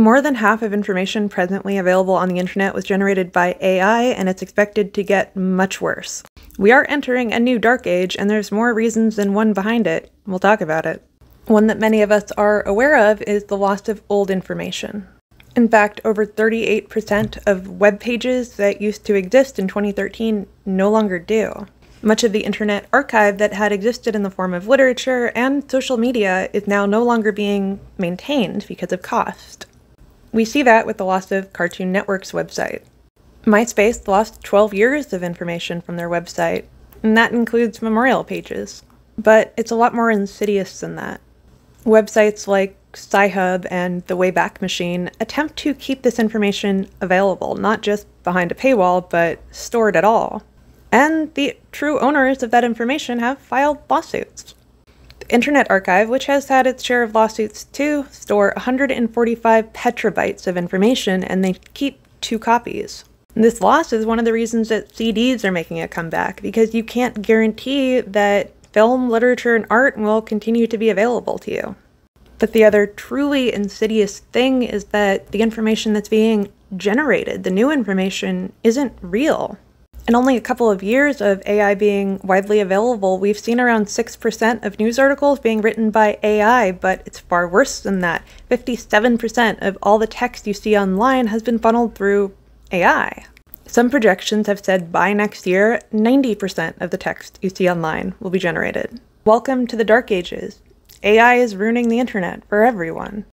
More than half of information presently available on the internet was generated by AI, and it's expected to get much worse. We are entering a new dark age, and there's more reasons than one behind it. We'll talk about it. One that many of us are aware of is the loss of old information. In fact, over 38% of web pages that used to exist in 2013 no longer do. Much of the Internet archive that had existed in the form of literature and social media is now no longer being maintained because of cost. We see that with the loss of Cartoon Network's website. MySpace lost 12 years of information from their website, and that includes memorial pages. But it's a lot more insidious than that. Websites like Sci-Hub and the Wayback Machine attempt to keep this information available, not just behind a paywall, but stored at all. And the true owners of that information have filed lawsuits. Internet Archive, which has had its share of lawsuits too, store 145 petabytes of information and they keep two copies. This loss is one of the reasons that CDs are making a comeback, because you can't guarantee that film, literature, and art will continue to be available to you. But the other truly insidious thing is that the information that's being generated, the new information, isn't real. In only a couple of years of AI being widely available, we've seen around 6% of news articles being written by AI, but it's far worse than that. 57% of all the text you see online has been funneled through AI. Some projections have said by next year, 90% of the text you see online will be generated. Welcome to the Dark Ages. AI is ruining the internet for everyone.